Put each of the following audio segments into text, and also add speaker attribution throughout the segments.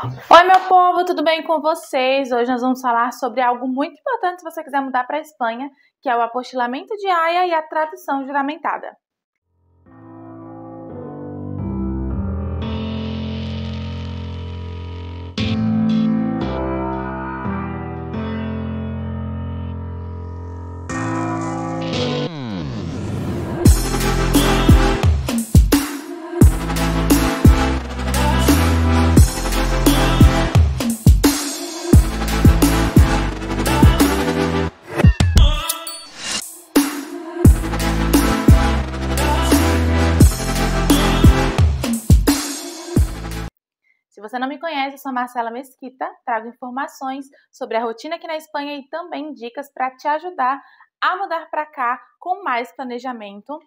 Speaker 1: Oi, meu povo, tudo bem com vocês? Hoje nós vamos falar sobre algo muito importante se você quiser mudar para a Espanha, que é o apostilamento de AIA e a tradução juramentada. Você não me conhece, eu sou Marcela Mesquita, trago informações sobre a rotina aqui na Espanha e também dicas para te ajudar a mudar para cá com mais planejamento.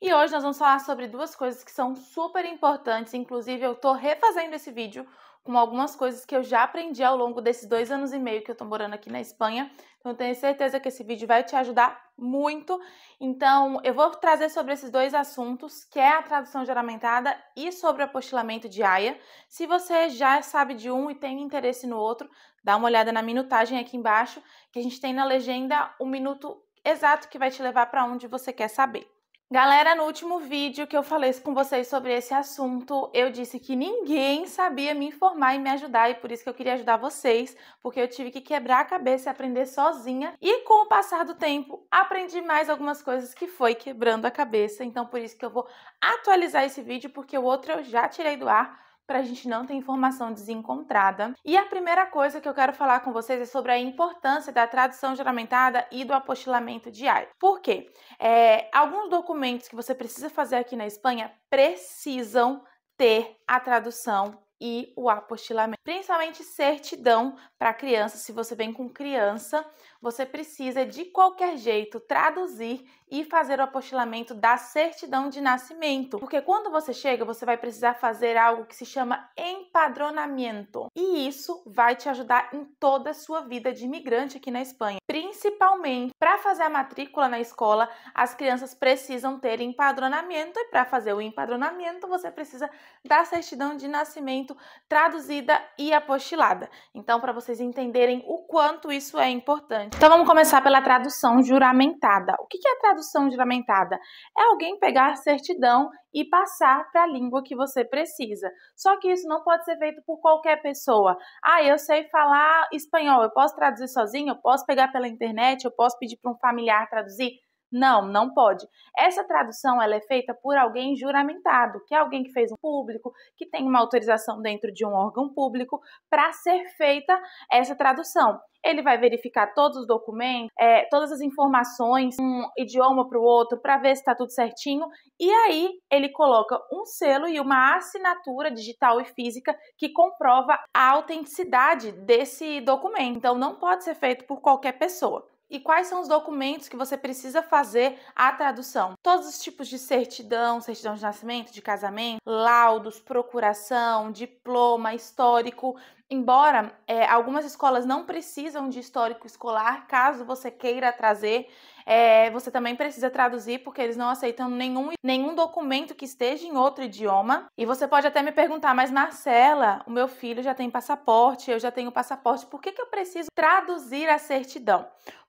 Speaker 1: E hoje nós vamos falar sobre duas coisas que são super importantes, inclusive eu estou refazendo esse vídeo com algumas coisas que eu já aprendi ao longo desses dois anos e meio que eu tô morando aqui na Espanha. Então, eu tenho certeza que esse vídeo vai te ajudar muito. Então, eu vou trazer sobre esses dois assuntos, que é a tradução juramentada e sobre o apostilamento de AIA. Se você já sabe de um e tem interesse no outro, dá uma olhada na minutagem aqui embaixo, que a gente tem na legenda o minuto exato que vai te levar para onde você quer saber. Galera, no último vídeo que eu falei com vocês sobre esse assunto, eu disse que ninguém sabia me informar e me ajudar, e por isso que eu queria ajudar vocês, porque eu tive que quebrar a cabeça e aprender sozinha. E com o passar do tempo, aprendi mais algumas coisas que foi quebrando a cabeça. Então, por isso que eu vou atualizar esse vídeo, porque o outro eu já tirei do ar para a gente não ter informação desencontrada. E a primeira coisa que eu quero falar com vocês é sobre a importância da tradução juramentada e do apostilamento diário. Por quê? É, alguns documentos que você precisa fazer aqui na Espanha precisam ter a tradução e o apostilamento. Principalmente certidão para criança. Se você vem com criança, você precisa de qualquer jeito traduzir e fazer o apostilamento da certidão de nascimento. Porque quando você chega, você vai precisar fazer algo que se chama empadronamento. E isso vai te ajudar em toda a sua vida de imigrante aqui na Espanha. Principalmente para fazer a matrícula na escola, as crianças precisam ter empadronamento e para fazer o empadronamento, você precisa da certidão de nascimento traduzida e apostilada. Então, para vocês entenderem o quanto isso é importante. Então, vamos começar pela tradução juramentada. O que é a tradução tradução juramentada? É alguém pegar a certidão e passar para a língua que você precisa. Só que isso não pode ser feito por qualquer pessoa. Ah, eu sei falar espanhol, eu posso traduzir sozinho, eu posso pegar pela internet, eu posso pedir para um familiar traduzir. Não, não pode. Essa tradução ela é feita por alguém juramentado, que é alguém que fez um público, que tem uma autorização dentro de um órgão público para ser feita essa tradução. Ele vai verificar todos os documentos, é, todas as informações, um idioma para o outro, para ver se está tudo certinho. E aí ele coloca um selo e uma assinatura digital e física que comprova a autenticidade desse documento. Então não pode ser feito por qualquer pessoa. E quais são os documentos que você precisa fazer a tradução? Todos os tipos de certidão, certidão de nascimento, de casamento, laudos, procuração, diploma, histórico. Embora é, algumas escolas não precisam de histórico escolar, caso você queira trazer, é, você também precisa traduzir, porque eles não aceitam nenhum, nenhum documento que esteja em outro idioma. E você pode até me perguntar, mas Marcela, o meu filho já tem passaporte, eu já tenho passaporte, por que, que eu preciso traduzir a certidão?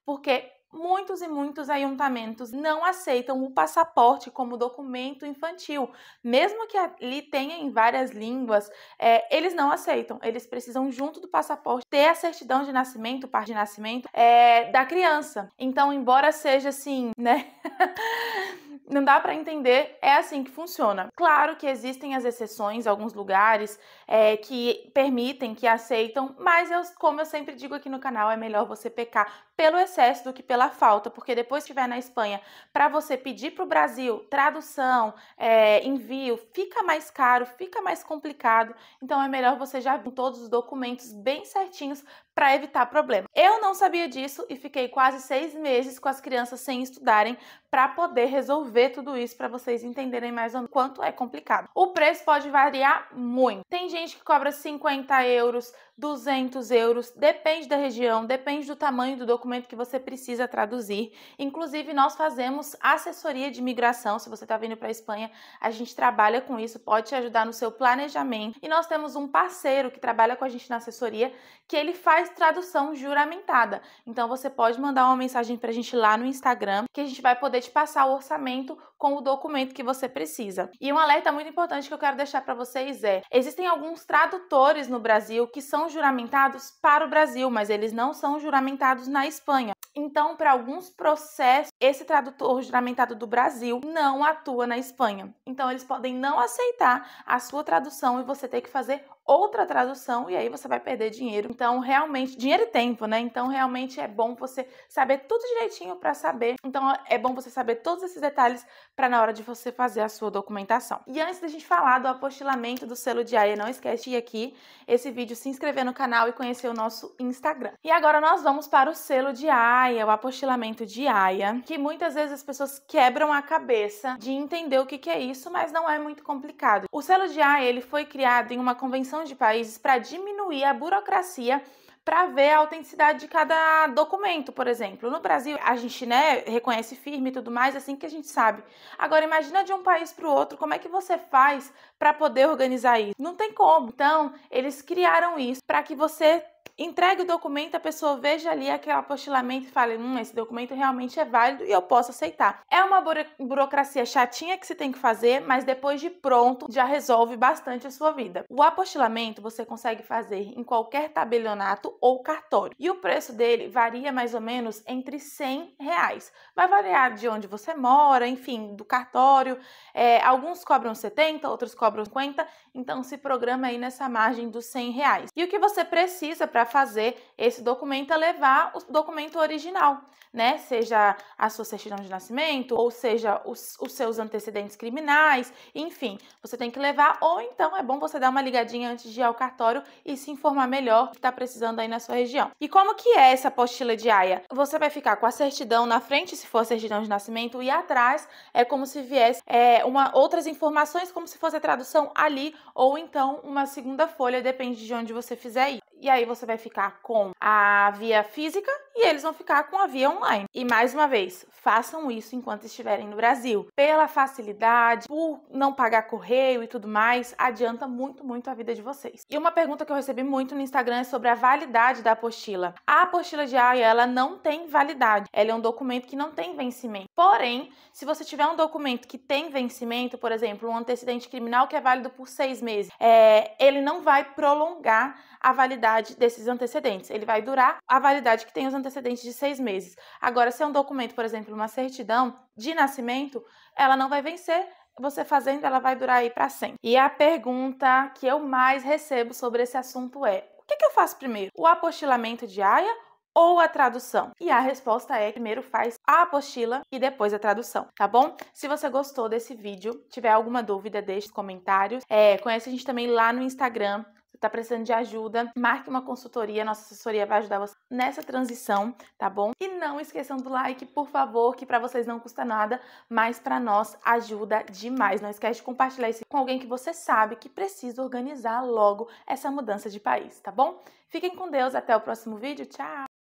Speaker 1: Porque muitos e muitos ayuntamentos não aceitam o passaporte como documento infantil. Mesmo que ali tenha em várias línguas, é, eles não aceitam. Eles precisam, junto do passaporte, ter a certidão de nascimento, parte de nascimento é, da criança. Então, embora seja assim, né? não dá para entender, é assim que funciona. Claro que existem as exceções, alguns lugares é, que permitem, que aceitam, mas eu, como eu sempre digo aqui no canal, é melhor você pecar pelo excesso do que pela falta, porque depois que estiver na Espanha, para você pedir para o Brasil tradução, é, envio, fica mais caro, fica mais complicado. Então é melhor você já vir todos os documentos bem certinhos para evitar problema. Eu não sabia disso e fiquei quase seis meses com as crianças sem estudarem para poder resolver tudo isso para vocês entenderem mais ou menos quanto é complicado. O preço pode variar muito. Tem gente que cobra 50 euros, 200 euros, depende da região, depende do tamanho do documento que você precisa traduzir. Inclusive, nós fazemos assessoria de imigração. Se você está vindo para a Espanha, a gente trabalha com isso, pode te ajudar no seu planejamento. E nós temos um parceiro que trabalha com a gente na assessoria, que ele faz tradução juramentada. Então, você pode mandar uma mensagem para a gente lá no Instagram, que a gente vai poder te passar o orçamento com o documento que você precisa. E um alerta muito importante que eu quero deixar para vocês é: existem alguns tradutores no Brasil que são juramentados para o Brasil, mas eles não são juramentados na Espanha. Então, para alguns processos, esse tradutor juramentado do Brasil não atua na Espanha. Então, eles podem não aceitar a sua tradução e você ter que fazer outra tradução e aí você vai perder dinheiro. Então, realmente, dinheiro e tempo, né? Então, realmente é bom você saber tudo direitinho para saber. Então, é bom você saber todos esses detalhes para na hora de você fazer a sua documentação. E antes da gente falar do apostilamento do selo de AIA, não esquece de ir aqui esse vídeo, se inscrever no canal e conhecer o nosso Instagram. E agora nós vamos para o selo de AIA, o apostilamento de AIA, que muitas vezes as pessoas quebram a cabeça de entender o que, que é isso, mas não é muito complicado. O selo de AIA, ele foi criado em uma convenção de países para diminuir a burocracia para ver a autenticidade de cada documento, por exemplo. No Brasil, a gente né, reconhece firme e tudo mais, assim que a gente sabe. Agora, imagina de um país para o outro, como é que você faz para poder organizar isso? Não tem como. Então, eles criaram isso para que você entregue o documento, a pessoa veja ali aquele apostilamento e fale: hum, esse documento realmente é válido e eu posso aceitar. É uma burocracia chatinha que você tem que fazer, mas depois de pronto já resolve bastante a sua vida. O apostilamento você consegue fazer em qualquer tabelionato ou cartório e o preço dele varia mais ou menos entre 100 reais. Vai variar de onde você mora, enfim, do cartório. É, alguns cobram 70, outros cobram 50, então se programa aí nessa margem dos 100 reais. E o que você precisa para fazer esse documento é levar o documento original, né? Seja a sua certidão de nascimento, ou seja, os, os seus antecedentes criminais, enfim, você tem que levar, ou então é bom você dar uma ligadinha antes de ir ao cartório e se informar melhor o que está precisando aí na sua região. E como que é essa apostila de AIA? Você vai ficar com a certidão na frente, se for a certidão de nascimento, e atrás é como se viesse é, uma, outras informações, como se fosse a tradução ali, ou então uma segunda folha, depende de onde você fizer isso. E aí você vai ficar com a via física e eles vão ficar com a via online. E mais uma vez, façam isso enquanto estiverem no Brasil. Pela facilidade, por não pagar correio e tudo mais, adianta muito, muito a vida de vocês. E uma pergunta que eu recebi muito no Instagram é sobre a validade da apostila. A apostila de AIA, ela não tem validade. Ela é um documento que não tem vencimento. Porém, se você tiver um documento que tem vencimento, por exemplo, um antecedente criminal que é válido por seis meses, é, ele não vai prolongar a validade desses antecedentes. Ele vai durar a validade que tem os antecedentes de seis meses. Agora, se é um documento, por exemplo, uma certidão de nascimento, ela não vai vencer. Você fazendo, ela vai durar aí para sempre. E a pergunta que eu mais recebo sobre esse assunto é: o que, que eu faço primeiro? O apostilamento de AIA ou a tradução? E a resposta é: primeiro faz a apostila e depois a tradução, tá bom? Se você gostou desse vídeo, tiver alguma dúvida, deixe comentários. É, conhece a gente também lá no Instagram, está precisando de ajuda, marque uma consultoria, nossa assessoria vai ajudar você nessa transição, tá bom? E não esqueçam do like, por favor, que para vocês não custa nada, mas para nós ajuda demais. Não esquece de compartilhar isso com alguém que você sabe que precisa organizar logo essa mudança de país, tá bom? Fiquem com Deus, até o próximo vídeo, tchau!